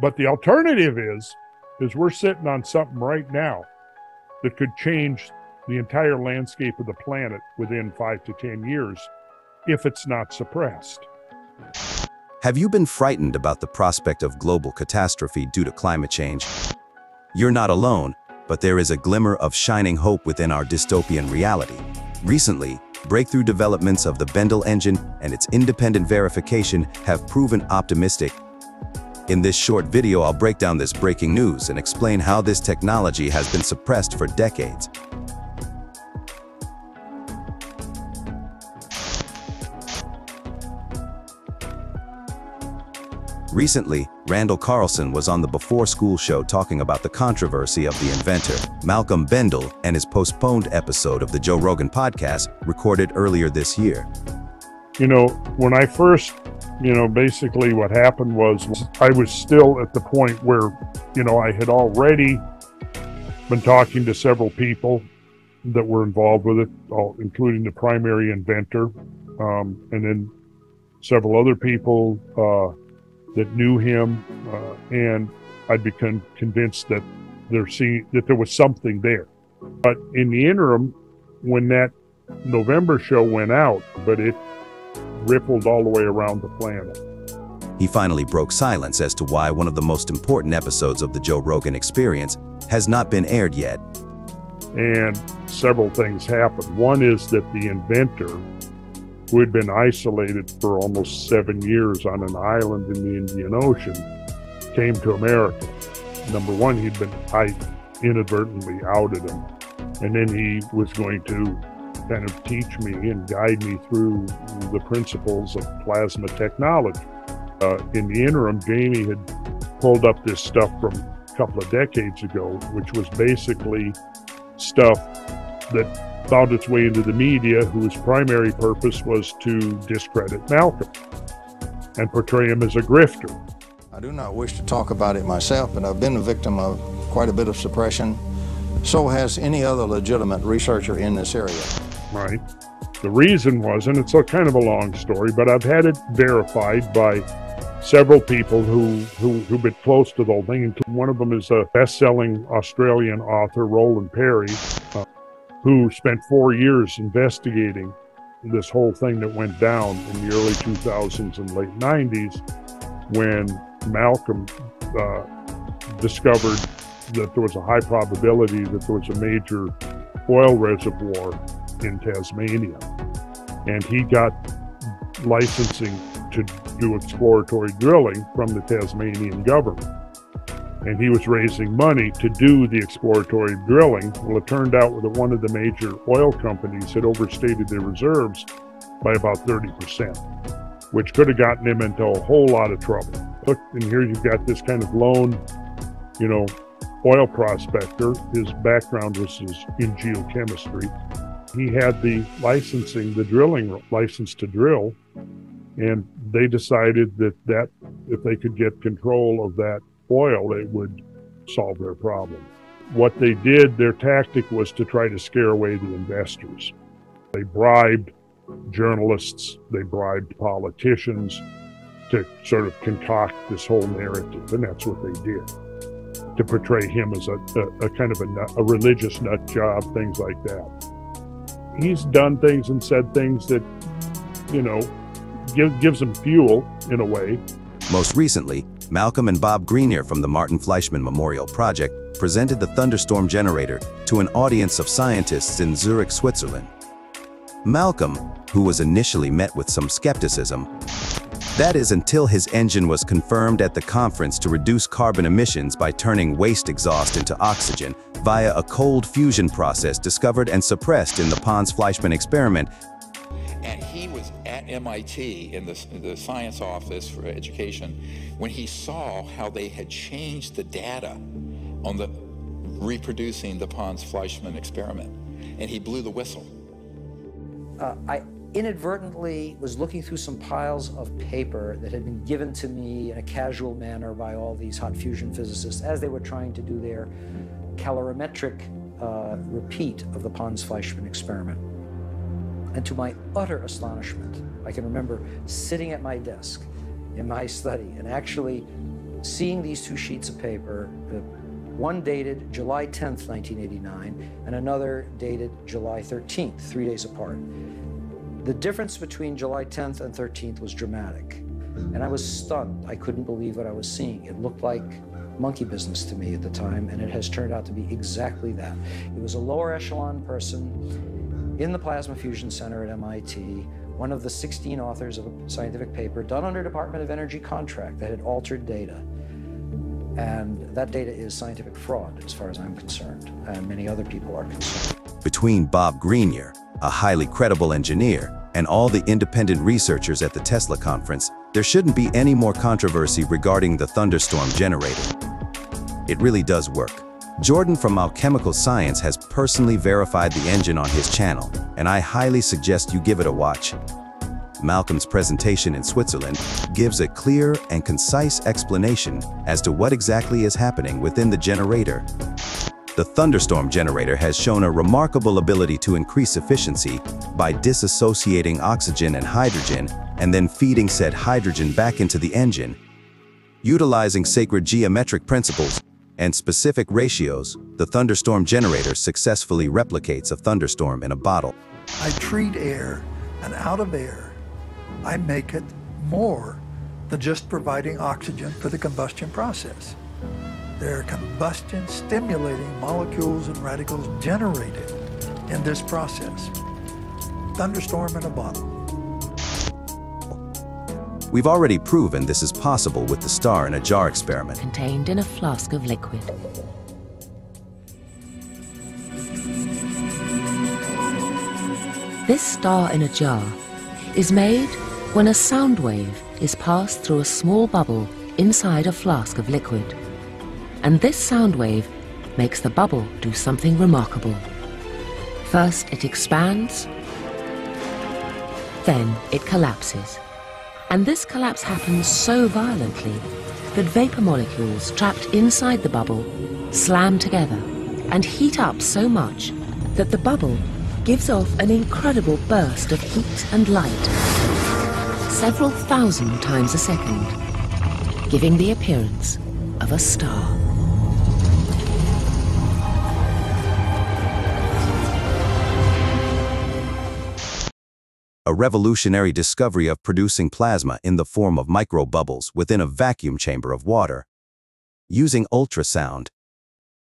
But the alternative is, is we're sitting on something right now that could change the entire landscape of the planet within five to 10 years if it's not suppressed. Have you been frightened about the prospect of global catastrophe due to climate change? You're not alone, but there is a glimmer of shining hope within our dystopian reality. Recently, breakthrough developments of the Bendall engine and its independent verification have proven optimistic. In this short video, I'll break down this breaking news and explain how this technology has been suppressed for decades. Recently, Randall Carlson was on the Before School show talking about the controversy of the inventor, Malcolm Bendall, and his postponed episode of the Joe Rogan podcast recorded earlier this year. You know, when I first, you know, basically what happened was I was still at the point where, you know, I had already been talking to several people that were involved with it, all, including the primary inventor, um, and then several other people. Uh, that knew him, uh, and I'd become convinced that there see that there was something there. But in the interim, when that November show went out, but it rippled all the way around the planet. He finally broke silence as to why one of the most important episodes of the Joe Rogan Experience has not been aired yet. And several things happened. One is that the inventor who had been isolated for almost seven years on an island in the Indian Ocean, came to America. Number one, he'd been, I inadvertently outed him. And then he was going to kind of teach me and guide me through the principles of plasma technology. Uh, in the interim, Jamie had pulled up this stuff from a couple of decades ago, which was basically stuff that found its way into the media, whose primary purpose was to discredit Malcolm and portray him as a grifter. I do not wish to talk about it myself, but I've been a victim of quite a bit of suppression. So has any other legitimate researcher in this area. Right. The reason was, and it's a kind of a long story, but I've had it verified by several people who, who, who've been close to the whole thing. One of them is a best-selling Australian author, Roland Perry. Uh, who spent four years investigating this whole thing that went down in the early 2000s and late 90s when Malcolm uh, discovered that there was a high probability that there was a major oil reservoir in Tasmania. And he got licensing to do exploratory drilling from the Tasmanian government and he was raising money to do the exploratory drilling. Well, it turned out that one of the major oil companies had overstated their reserves by about 30%, which could have gotten him into a whole lot of trouble. Look, and here you've got this kind of lone, you know, oil prospector. His background was in geochemistry. He had the licensing, the drilling license to drill, and they decided that that if they could get control of that oil, it would solve their problem. What they did, their tactic was to try to scare away the investors. They bribed journalists, they bribed politicians to sort of concoct this whole narrative, and that's what they did to portray him as a, a, a kind of a, a religious nut job, things like that. He's done things and said things that, you know, give, gives him fuel in a way. Most recently, Malcolm and Bob Greenyer from the Martin Fleischmann Memorial Project presented the thunderstorm generator to an audience of scientists in Zurich, Switzerland. Malcolm, who was initially met with some skepticism, that is until his engine was confirmed at the conference to reduce carbon emissions by turning waste exhaust into oxygen via a cold fusion process discovered and suppressed in the Pons-Fleischmann experiment and he was at MIT in the, in the science office for education when he saw how they had changed the data on the reproducing the Pons-Fleischmann experiment. And he blew the whistle. Uh, I inadvertently was looking through some piles of paper that had been given to me in a casual manner by all these hot fusion physicists as they were trying to do their calorimetric uh, repeat of the Pons-Fleischmann experiment. And to my utter astonishment, I can remember sitting at my desk in my study and actually seeing these two sheets of paper, one dated July 10th, 1989, and another dated July 13th, three days apart. The difference between July 10th and 13th was dramatic. And I was stunned. I couldn't believe what I was seeing. It looked like monkey business to me at the time, and it has turned out to be exactly that. It was a lower echelon person in the Plasma Fusion Center at MIT, one of the 16 authors of a scientific paper done under Department of Energy contract that had altered data. And that data is scientific fraud, as far as I'm concerned, and many other people are concerned. Between Bob Greenyer, a highly credible engineer, and all the independent researchers at the Tesla conference, there shouldn't be any more controversy regarding the thunderstorm generator. It really does work. Jordan from Alchemical Science has personally verified the engine on his channel, and I highly suggest you give it a watch. Malcolm's presentation in Switzerland gives a clear and concise explanation as to what exactly is happening within the generator. The thunderstorm generator has shown a remarkable ability to increase efficiency by disassociating oxygen and hydrogen and then feeding said hydrogen back into the engine. Utilizing sacred geometric principles and specific ratios, the thunderstorm generator successfully replicates a thunderstorm in a bottle. I treat air, and out of air, I make it more than just providing oxygen for the combustion process. There are combustion stimulating molecules and radicals generated in this process. Thunderstorm in a bottle. We've already proven this is possible with the star in a jar experiment. contained in a flask of liquid. This star in a jar is made when a sound wave is passed through a small bubble inside a flask of liquid. And this sound wave makes the bubble do something remarkable. First it expands, then it collapses. And this collapse happens so violently that vapor molecules trapped inside the bubble slam together and heat up so much that the bubble gives off an incredible burst of heat and light, several thousand times a second, giving the appearance of a star. a revolutionary discovery of producing plasma in the form of microbubbles within a vacuum chamber of water. Using ultrasound,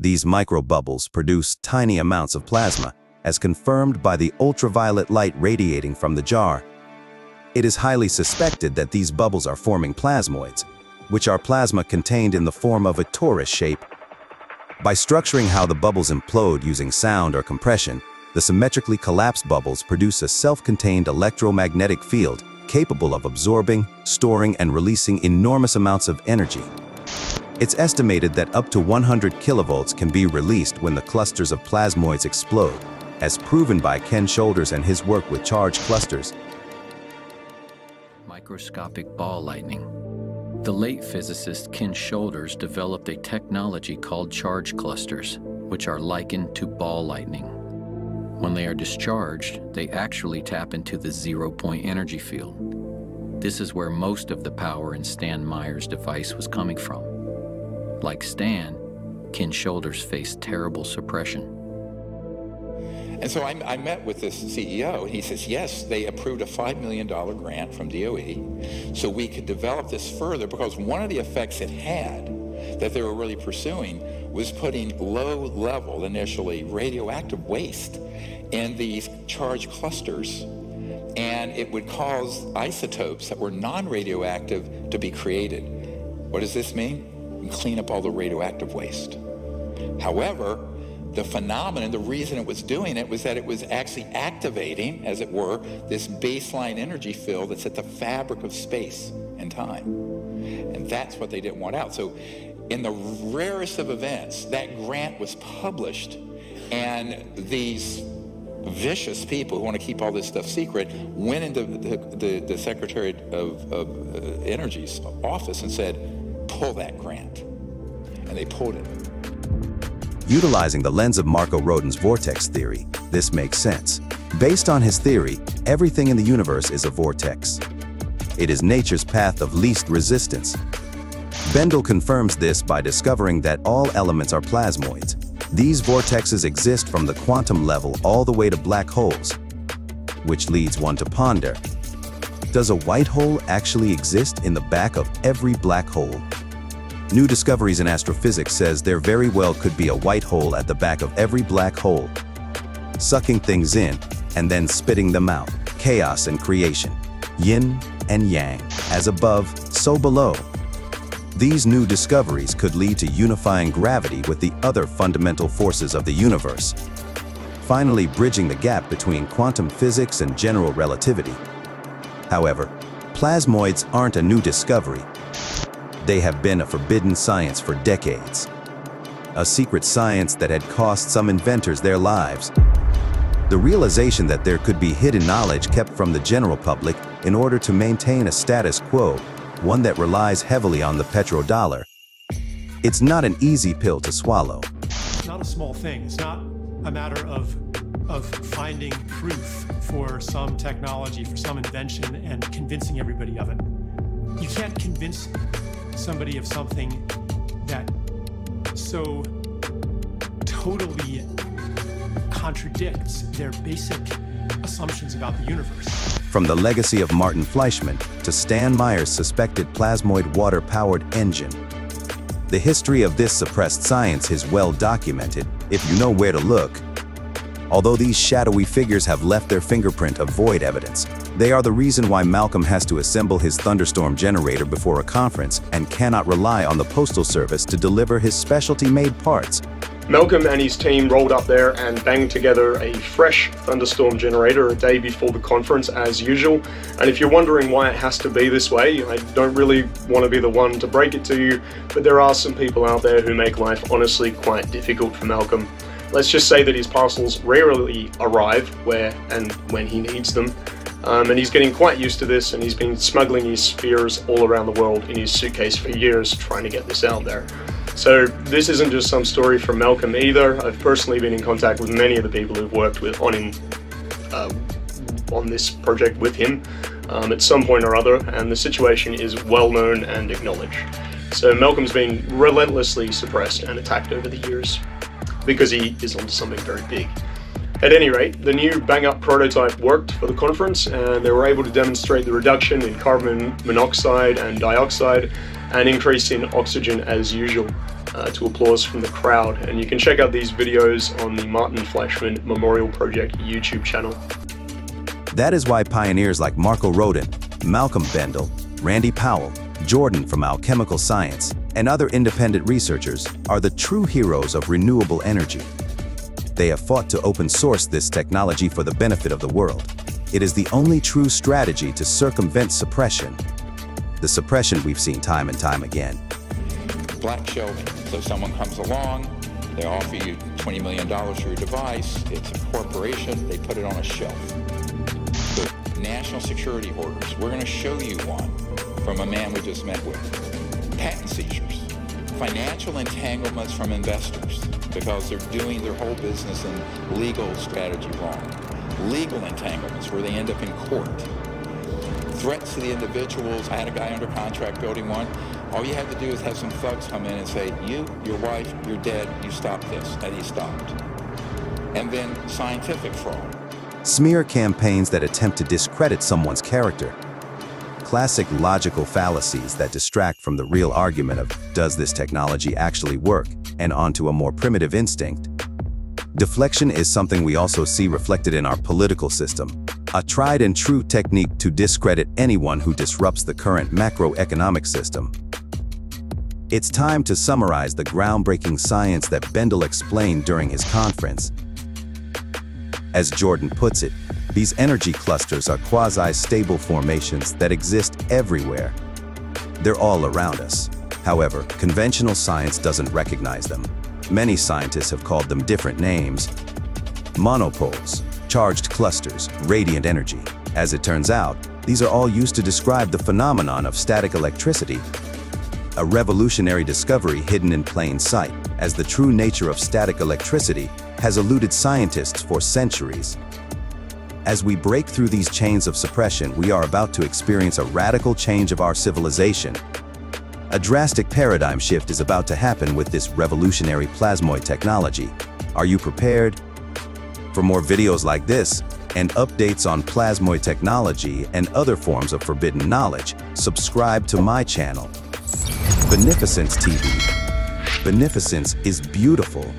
these microbubbles produce tiny amounts of plasma, as confirmed by the ultraviolet light radiating from the jar. It is highly suspected that these bubbles are forming plasmoids, which are plasma contained in the form of a torus shape. By structuring how the bubbles implode using sound or compression, the symmetrically collapsed bubbles produce a self-contained electromagnetic field capable of absorbing, storing, and releasing enormous amounts of energy. It's estimated that up to 100 kilovolts can be released when the clusters of plasmoids explode, as proven by Ken Shoulders and his work with charged clusters. Microscopic ball lightning. The late physicist Ken Shoulders developed a technology called charge clusters, which are likened to ball lightning. When they are discharged, they actually tap into the zero-point energy field. This is where most of the power in Stan Meyer's device was coming from. Like Stan, Ken Shoulders faced terrible suppression. And so I, I, met with this CEO, and he says, yes, they approved a $5 million grant from DOE so we could develop this further because one of the effects it had that they were really pursuing was putting low level, initially, radioactive waste in these charged clusters. And it would cause isotopes that were non-radioactive to be created. What does this mean? You clean up all the radioactive waste. However, the phenomenon, the reason it was doing it was that it was actually activating, as it were, this baseline energy field that's at the fabric of space and time. And that's what they didn't want out. So in the rarest of events, that grant was published and these vicious people who want to keep all this stuff secret went into the, the, the Secretary of, of uh, Energy's office and said, pull that grant. And they pulled it. Utilizing the lens of Marko Rodin's vortex theory, this makes sense. Based on his theory, everything in the universe is a vortex. It is nature's path of least resistance. Bendall confirms this by discovering that all elements are plasmoids. These vortexes exist from the quantum level all the way to black holes, which leads one to ponder. Does a white hole actually exist in the back of every black hole? New discoveries in astrophysics says there very well could be a white hole at the back of every black hole, sucking things in and then spitting them out. Chaos and creation. Yin and yang. As above, so below. These new discoveries could lead to unifying gravity with the other fundamental forces of the universe, finally bridging the gap between quantum physics and general relativity. However, plasmoids aren't a new discovery, they have been a forbidden science for decades. A secret science that had cost some inventors their lives. The realization that there could be hidden knowledge kept from the general public in order to maintain a status quo, one that relies heavily on the petrodollar. It's not an easy pill to swallow. It's not a small thing. It's not a matter of, of finding proof for some technology, for some invention, and convincing everybody of it. You can't convince somebody of something that so totally contradicts their basic assumptions about the universe. From the legacy of Martin Fleischmann to Stan Meyer's suspected plasmoid water-powered engine, the history of this suppressed science is well documented if you know where to look. Although these shadowy figures have left their fingerprint of void evidence, they are the reason why Malcolm has to assemble his thunderstorm generator before a conference and cannot rely on the Postal Service to deliver his specialty-made parts. Malcolm and his team rolled up there and banged together a fresh thunderstorm generator a day before the conference as usual. And if you're wondering why it has to be this way, I don't really want to be the one to break it to you, but there are some people out there who make life honestly quite difficult for Malcolm. Let's just say that his parcels rarely arrive where and when he needs them, um, and he's getting quite used to this and he's been smuggling his spheres all around the world in his suitcase for years trying to get this out there. So this isn't just some story from Malcolm either. I've personally been in contact with many of the people who've worked with on him uh, on this project with him um, at some point or other, and the situation is well known and acknowledged. So Malcolm's been relentlessly suppressed and attacked over the years because he is onto something very big. At any rate, the new bang up prototype worked for the conference and they were able to demonstrate the reduction in carbon monoxide and dioxide and increase in oxygen as usual uh, to applause from the crowd. And you can check out these videos on the Martin Fleischmann Memorial Project YouTube channel. That is why pioneers like Marko Rodin, Malcolm Bendall, Randy Powell, Jordan from Alchemical Science, and other independent researchers are the true heroes of renewable energy. They have fought to open source this technology for the benefit of the world. It is the only true strategy to circumvent suppression. The suppression we've seen time and time again. Black shelving. So someone comes along, they offer you $20 million for your device, it's a corporation, they put it on a shelf. The national security orders, we're going to show you one from a man we just met with. Patent seizures, financial entanglements from investors, because they're doing their whole business and legal strategy wrong. Legal entanglements where they end up in court. Threats to the individuals. I had a guy under contract building one. All you have to do is have some thugs come in and say, you, your wife, you're dead, you stop this. And he stopped. And then scientific fraud. Smear campaigns that attempt to discredit someone's character. Classic logical fallacies that distract from the real argument of does this technology actually work and onto a more primitive instinct. Deflection is something we also see reflected in our political system, a tried and true technique to discredit anyone who disrupts the current macroeconomic system. It's time to summarize the groundbreaking science that Bendall explained during his conference. As Jordan puts it, these energy clusters are quasi-stable formations that exist everywhere. They're all around us. However, conventional science doesn't recognize them. Many scientists have called them different names. Monopoles, charged clusters, radiant energy. As it turns out, these are all used to describe the phenomenon of static electricity, a revolutionary discovery hidden in plain sight, as the true nature of static electricity has eluded scientists for centuries. As we break through these chains of suppression, we are about to experience a radical change of our civilization, A drastic paradigm shift is about to happen with this revolutionary plasmoid technology. Are you prepared? For more videos like this, and updates on plasmoid technology and other forms of forbidden knowledge, subscribe to my channel. Beneficence TV. Beneficence is beautiful